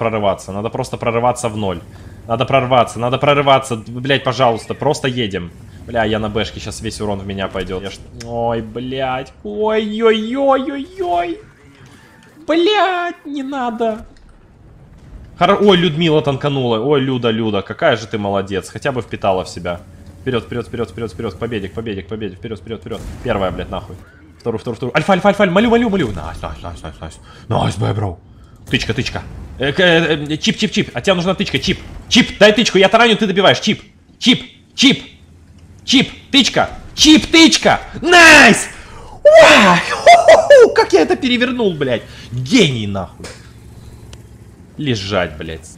прорываться. Надо просто прорываться в ноль. Надо прорваться, надо прорываться. Блять, пожалуйста, просто едем. Бля, я на бэшке, сейчас весь урон в меня пойдет. Я ж... Ой, блядь. Ой-ой-ой-ой-ой. Блядь, не надо. Хор... Ой, Людмила танканула. Ой, Люда, Люда, какая же ты молодец. Хотя бы впитала в себя. Вперед, вперед, вперед, вперед, вперед, к победе, к победе, к победе, вперед, вперед, вперед. Первая, блядь, нахуй. Вторую, вторую, вторую. Альфа, альфа, альфа, молю, молю, молю. Nice, nice, nice, nice, nice. Nice, бэй, бро. Тычка, тычка. Э, э, э, чип, чип, чип. От тебя нужна тычка, чип. Чип, дай тычку, я тараню, ты добиваешь. Чип, чип, чип. Чип, тычка. Чип, тычка. Nice! Как я это перевернул, блядь. Гений, нахуй. Лежать, блядь.